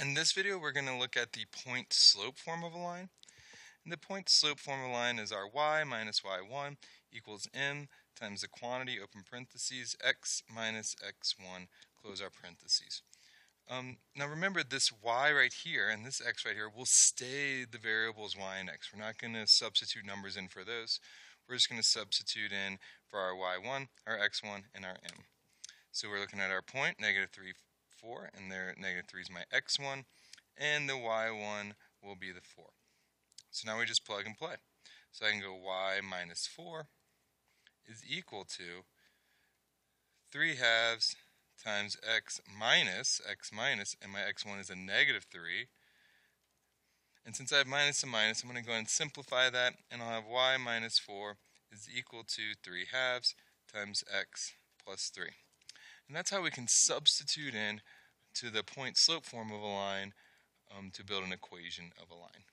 In this video we're going to look at the point slope form of a line. And the point slope form of a line is our y minus y1 equals m times the quantity open parentheses x minus x1 close our parentheses. Um, now remember this y right here and this x right here will stay the variables y and x. We're not going to substitute numbers in for those. We're just going to substitute in for our y1, our x1, and our m. So we're looking at our point, negative 3, 4, and there negative 3 is my x1, and the y1 will be the 4. So now we just plug and play. So I can go y minus 4 is equal to 3 halves times x minus, x minus, and my x1 is a negative 3. And since I have minus and minus, I'm going to go ahead and simplify that, and I'll have y minus 4 is equal to 3 halves times x plus 3. And that's how we can substitute in to the point slope form of a line um, to build an equation of a line.